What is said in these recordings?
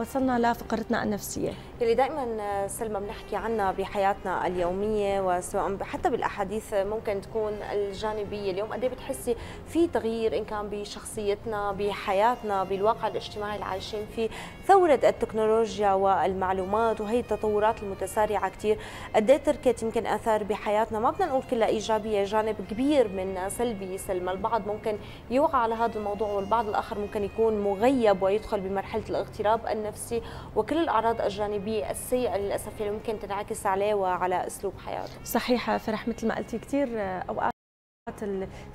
وصلنا لفقرتنا النفسية. اللي دائما سلمى بنحكي عنها بحياتنا اليومية وسواء حتى بالأحاديث ممكن تكون الجانبية. اليوم قد بتحسي في تغيير إن كان بشخصيتنا بحياتنا بالواقع الاجتماعي اللي عايشين فيه؟ ثورة التكنولوجيا والمعلومات وهي التطورات المتسارعة كثير قد تركت يمكن آثار بحياتنا؟ ما بدنا نقول كلها إيجابية جانب كبير من سلبي سلمى. البعض ممكن يوقع على هذا الموضوع والبعض الآخر ممكن يكون مغيب ويدخل بمرحلة الاغتراب النفسي وكل الأعراض الجانبية السيئة للأسف اللي ممكن تنعكس عليه وعلى أسلوب حياته. صحيح فرح مثل ما قلتي كثير أوقات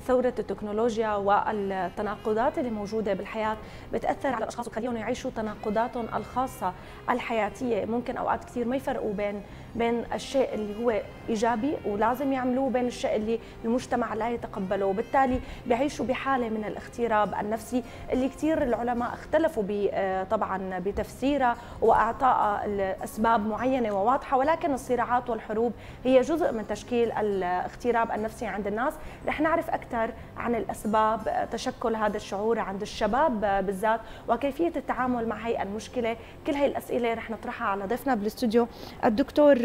ثورة التكنولوجيا والتناقضات اللي موجودة بالحياة بتأثر على الأشخاص وتخليهم يعيشوا تناقضاتهم الخاصة الحياتية. ممكن أوقات كثير ما يفرقوا بين بين الشيء اللي هو إيجابي ولازم يعملوه بين الشيء اللي المجتمع لا يتقبله. وبالتالي بيعيشوا بحالة من الاغتراب النفسي اللي كثير العلماء اختلفوا طبعا بتفسيرها وأعطاء أسباب معينة وواضحة. ولكن الصراعات والحروب هي جزء من تشكيل الاغتراب النفسي عند الناس. رح نعرف أكثر عن الأسباب تشكل هذا الشعور عند الشباب بالذات وكيفية التعامل مع هي المشكلة. كل هي الأسئلة رح نطرحها على ضيفنا بالاستوديو الدكتور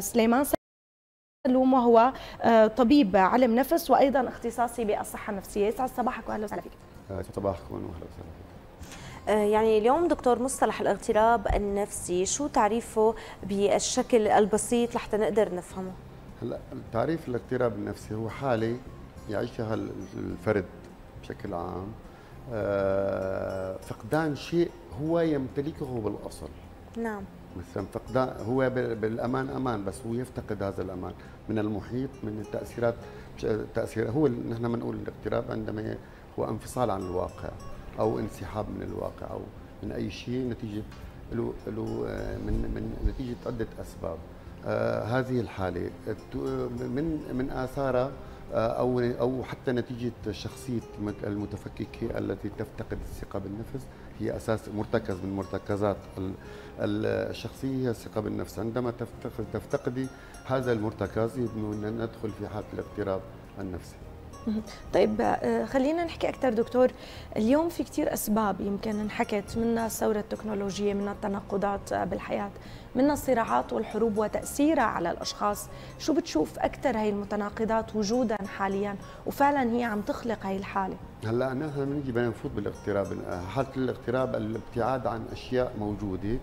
سليمان سلوم وهو طبيب علم نفس وأيضا اختصاصي بالصحة النفسية. يسعد صباحك واهلا وسهلا فيك. صباحكم واهلا وسهلا فيك يعني اليوم دكتور مصطلح الاغتراب النفسي شو تعريفه بالشكل البسيط لحتى نقدر نفهمه؟ هلا تعريف الاغتراب النفسي هو حاله يعيشها الفرد بشكل عام. فقدان شيء هو يمتلكه بالأصل. نعم. مثلا فقدان هو بالأمان أمان بس هو يفتقد هذا الأمان. من المحيط من التأثيرات تاثير هو نحن بنقول الاغتراب عندما هو انفصال عن الواقع أو انسحاب من الواقع أو من أي شيء نتيجة له له من من نتيجة عدة أسباب. آه هذه الحالة من من آثارها أو أو حتى نتيجة شخصية المتفككه التي تفتقد الثقة بالنفس. هي أساس مرتكز من مرتكزات الشخصية هي الثقة بالنفس. عندما تفتقد تفتقدي هذا المرتكز ندخل في حالة الاغتراب النفسي. طيب خلينا نحكي أكثر دكتور. اليوم في كثير أسباب يمكن انحكت منها الثورة التكنولوجية منها التناقضات بالحياة منها الصراعات والحروب وتأثيرها على الأشخاص. شو بتشوف أكثر هي المتناقضات وجودا حاليا؟ وفعلا هي عم تخلق هي الحالة. هلأ نحن بنيجي بدنا نفوت حالة الاغتراب الابتعاد عن أشياء موجودة.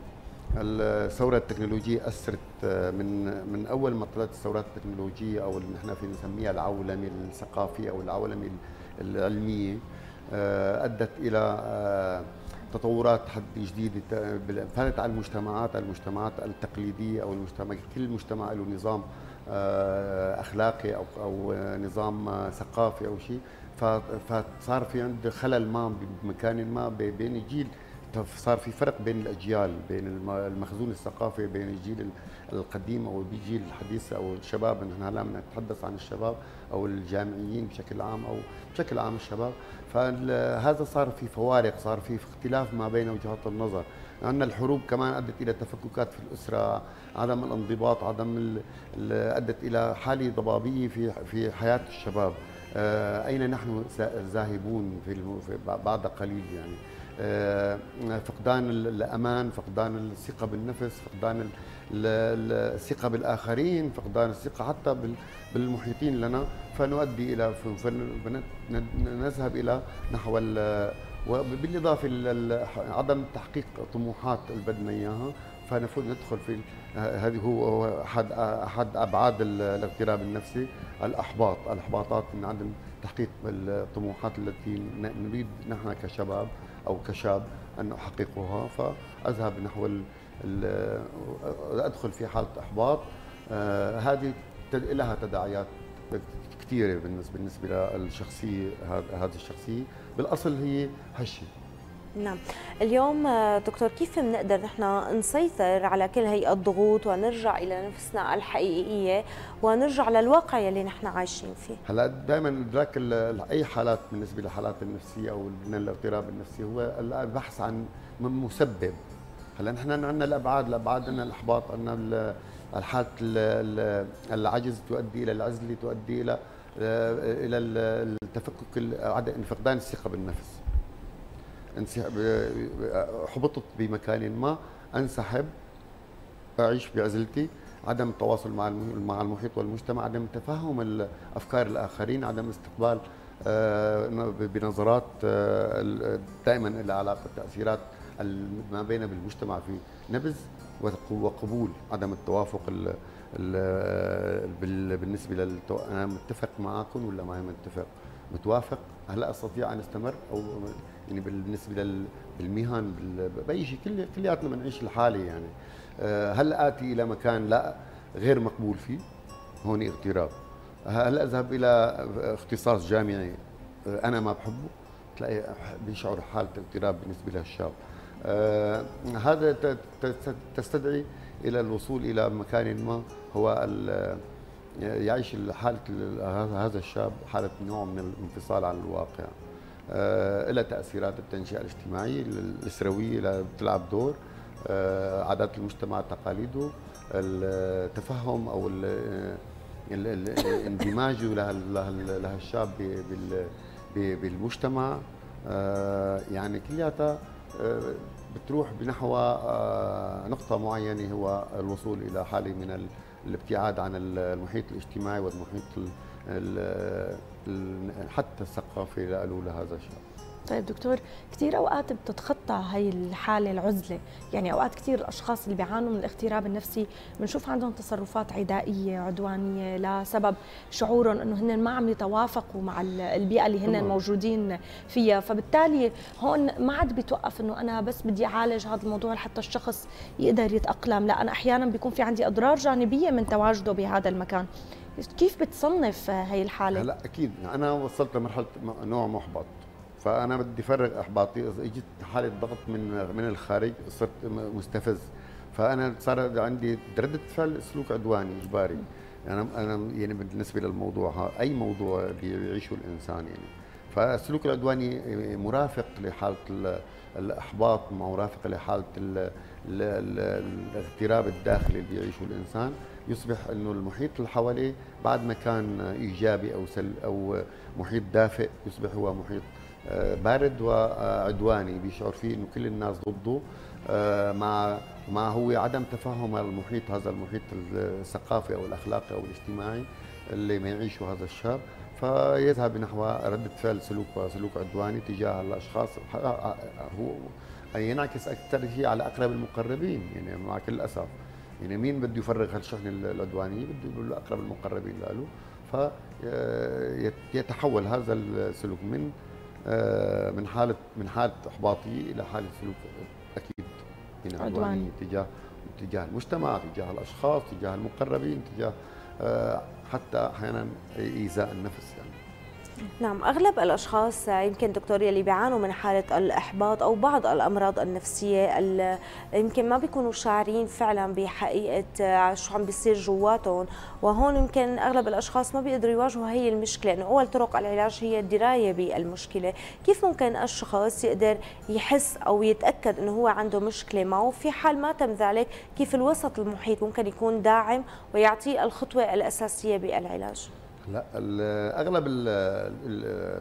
الثورة التكنولوجية أثرت من من أول ما طلعت الثورات التكنولوجية أو اللي نحن نسميها العولمة الثقافية أو العولمة العلمية أدت إلى تطورات حد جديدة فاتت على المجتمعات المجتمعات التقليدية أو المجتمع كل مجتمع له نظام أخلاقي أو أو نظام ثقافي أو شيء. فصار في عنده خلل ما بمكان ما بين جيل صار في فرق بين الأجيال بين المخزون الثقافي بين الجيل القديم أو الجيل الحديث أو الشباب. نحن هلا نتحدث عن الشباب أو الجامعيين بشكل عام أو بشكل عام الشباب. فهذا صار في فوارق صار في اختلاف ما بين وجهات النظر. عندنا الحروب كمان أدت إلى تفككات في الأسرة عدم الانضباط عدم أدت إلى حالة ضبابية في في حياة الشباب. أين نحن ذاهبون في بعد قليل يعني؟ فقدان الأمان فقدان الثقة بالنفس فقدان الثقة بالآخرين فقدان الثقة حتى بالمحيطين لنا. فنؤدي إلى نذهب إلى نحو وبالاضافه لعدم تحقيق طموحات اللي بدنا اياها فنفوت ندخل في هذه هو احد أحد أبعاد الاغتراب النفسي الأحباط. الأحباطات من عدم تحقيق الطموحات التي نريد نحن كشباب. أو كشاب أن أحققها فأذهب نحو أدخل في حالة إحباط. آه هذه لها تداعيات كثيرة بالنسبة بالنسبة للشخصية هذه الشخصية. بالأصل هي هشة. نعم. اليوم دكتور كيف بنقدر نحن نسيطر على كل هي الضغوط ونرجع إلى نفسنا الحقيقية ونرجع للواقع يلي نحن عايشين فيه؟ هلا دائما ادراك أي حالات بالنسبة للحالات النفسية أو من الاضطراب النفسي هو البحث عن مسبب. هلا نحن عندنا الأبعاد الأبعاد عندنا الأحباط عندنا الحالة العجز تؤدي إلى العزلة تؤدي إلى إلى التفكك فقدان الثقة بالنفس. حبطت بمكان ما انسحب أعيش بعزلتي. عدم التواصل مع مع المحيط والمجتمع عدم تفهم افكار الآخرين عدم استقبال آه، بنظرات آه، دائما لها علاقة بالتأثيرات ما بين بالمجتمع في نبذ وقبول. عدم التوافق ال ال بالنسبة للتو... أنا متفق معكم ولا ما متفق؟ متوافق؟ هل أستطيع أن أستمر أو يعني بالنسبة لل... بالمهن بال... بأي شيء كل كلياتنا بنعيش الحالة يعني. آه، هل آتي إلى مكان لا؟ غير مقبول فيه. هون اغتراب. هل أذهب إلى اختصاص جامعي؟ أنا ما بحبه. تلاقي بيشعر حالة اغتراب بالنسبة للشاب آه هذا تستدعي إلى الوصول إلى مكان ما هو يعيش حاله هذا الشاب حالة نوع من الانفصال عن الواقع. آه لها تأثيرات التنشئة الاجتماعية الاسرويه بتلعب دور آه عادات المجتمع تقاليده التفهم أو اندماجه لها الشاب بالمجتمع. آه، يعني كلياتها آه، بتروح بنحو آه، نقطة معينة هو الوصول إلى حالة من الابتعاد عن المحيط الاجتماعي والمحيط حتى الثقافي لهذا الشاب طيب دكتور كثير أوقات بتتخطى هي الحالة العزلة. يعني أوقات كثير الأشخاص اللي بيعانوا من الاغتراب النفسي بنشوف عندهم تصرفات عدائية عدوانية لسبب شعورهم إنه هن ما عم يتوافقوا مع البيئة اللي هن موجودين فيها. فبالتالي هون ما عاد بيتوقف إنه أنا بس بدي أعالج هذا الموضوع لحتى الشخص يقدر يتأقلم. لا أنا أحيانا بيكون في عندي أضرار جانبية من تواجده بهذا المكان. كيف بتصنف هي الحالة؟ هلا أكيد. أنا وصلت لمرحلة نوع محبط. فأنا بدي افرغ إحباطي. إجت حالة ضغط من من الخارج صرت مستفز. فأنا صار عندي ردة فعل سلوك عدواني إجباري. يعني أنا يعني بالنسبة للموضوع ها أي موضوع بيعيشه الإنسان يعني. فالسلوك العدواني مرافق لحالة الإحباط مرافق لحالة الاغتراب الداخلي اللي بيعيشه الإنسان. يصبح إنه المحيط اللي حواليه بعد ما كان إيجابي أو سل أو محيط دافئ يصبح هو محيط بارد وعدواني بيشعر فيه انه كل الناس ضده. آه، مع مع هو عدم تفهم المحيط هذا المحيط الثقافي أو الأخلاقي أو الاجتماعي اللي ما يعيشه هذا الشاب فيذهب نحو ردة فعل سلوك سلوك عدواني تجاه الأشخاص. هو ينعكس أكثر شيء على أقرب المقربين يعني مع كل الأسف. يعني مين بده يفرغ هالشحنه العدوانيه بده يقول له أقرب المقربين له. فيتحول هذا السلوك من آه، من حاله من حالة احباطيه إلى حالة سلوك أكيد من عدوانيه تجاه تجاه المجتمع تجاه الأشخاص تجاه المقربين تجاه آه، حتى أحيانا إيذاء النفس يعني. نعم أغلب الأشخاص يمكن دكتور يلي بيعانوا من حالة الإحباط أو بعض الأمراض النفسية يمكن ما بيكونوا شاعرين فعلا بحقيقة شو عم بيصير جواتهم. وهون يمكن أغلب الأشخاص ما بيقدروا يواجهوا هي المشكلة لأنه أول طرق العلاج هي الدراية بالمشكلة. كيف ممكن الشخص يقدر يحس أو يتأكد إنه هو عنده مشكلة؟ معه في حال ما تم ذلك كيف الوسط المحيط ممكن يكون داعم ويعطيه الخطوة الأساسية بالعلاج؟ لا أغلب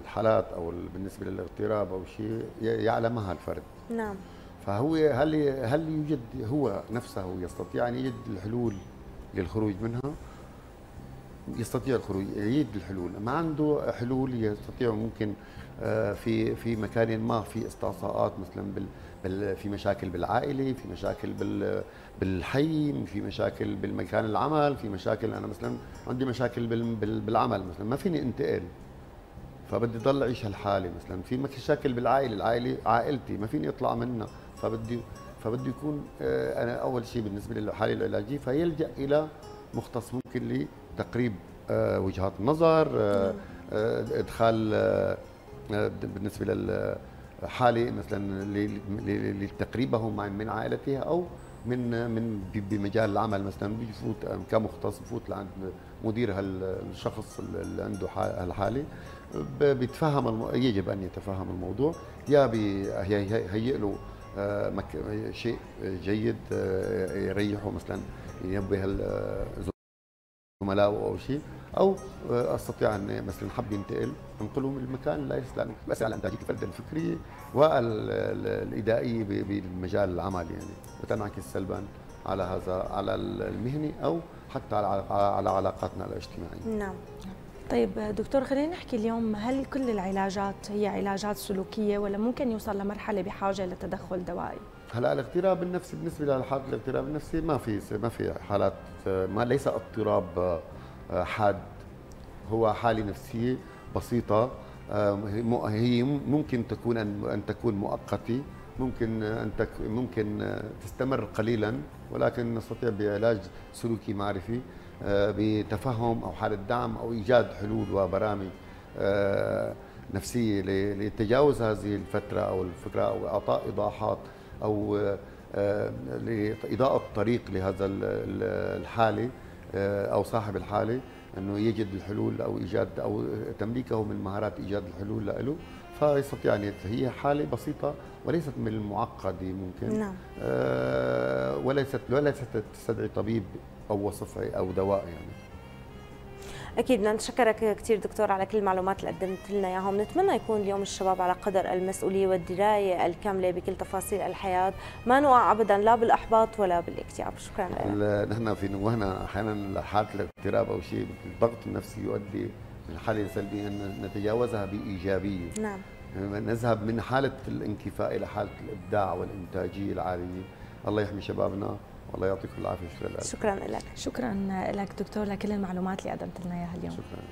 الحالات أو بالنسبة للاغتراب أو شيء يعلمها الفرد. نعم. فهو هل هل يوجد هو نفسه يستطيع أن يجد الحلول للخروج منها؟ يستطيع الخروج يجد الحلول. ما عنده حلول يستطيع ممكن في في مكان ما في استعصاءات مثلا بال في مشاكل بالعائلة في مشاكل بالحي في مشاكل بالمكان العمل في مشاكل أنا مثلا عندي مشاكل بالعمل مثلا ما فيني انتقل فبدي ضل أعيش هالحالة مثلا في مشاكل بالعائلة العائلة عائلتي ما فيني اطلع منها فبدي فبده يكون آه، أنا أول شيء بالنسبة للحاله العلاجيه فيلجأ إلى مختص ممكن لتقريب آه، وجهات النظر آه،. إدخال بالنسبة لل حاله مثلا لتقريبه من عائلتها أو من من بمجال العمل مثلا بيفوت كمختص بفوت لعند مدير هالشخص اللي عنده هالحاله بيتفهم يجب أن يتفهم الموضوع. يا بيهيئ له آه، شيء جيد آه، يريحه مثلا ينبه زملائه أو شيء أو أستطيع أن مثلا حب ينتقل أنقله من المكان لا لأنه بس على إنتاجية الفرد الفكريه والادائيه بمجال العمل يعني وتنعكس سلبا على هذا على المهني أو حتى على علاقاتنا الاجتماعية. نعم. طيب دكتور خلينا نحكي اليوم هل كل العلاجات هي علاجات سلوكية ولا ممكن يوصل لمرحلة بحاجة لتدخل دوائي؟ هلأ الاضطراب النفسي بالنسبة لحالة الاضطراب النفسي ما في ما في حالات ما ليس اضطراب آه، حاد هو حالة نفسية بسيطة آه، هي ممكن تكون ان تكون مؤقتة ممكن أن ممكن تستمر قليلا ولكن نستطيع بعلاج سلوكي معرفي آه، بتفهم أو حالة دعم أو إيجاد حلول وبرامج نفسية لتجاوز هذه الفترة أو الفكرة أو إعطاء إيضاحات أو لإضاءة الطريق لهذا الحالة أو صاحب الحالة. أنه يجد الحلول أو إيجاد أو تمليكه من مهارات إيجاد الحلول له فيستطيع أن هي حالة بسيطة وليست من المعقدة ممكن. نعم. آه وليست وليست تستدعي طبيب أو وصف أو دواء يعني. أكيد بدنا نتشكرك كثير دكتور على كل المعلومات اللي قدمت لنا إياهم. نتمنى يكون اليوم الشباب على قدر المسؤولية والدراية الكاملة بكل تفاصيل الحياة. ما نقع ابدا لا بالأحباط ولا بالإكتئاب. شكرا لك. نحن في نوهنا أحيانا حاله الاضطراب أو شيء الضغط النفسي يؤدي الحاله السلبية أن نتجاوزها بإيجابية. نعم. نذهب من حالة الانكفاء إلى حالة الإبداع والإنتاجية العاليه الله يحمي شبابنا. والله يعطيكم العافية شكرا لك. شكرا لك. شكرا لك دكتور لكل المعلومات اللي قدمت لنا إياها اليوم. شكرا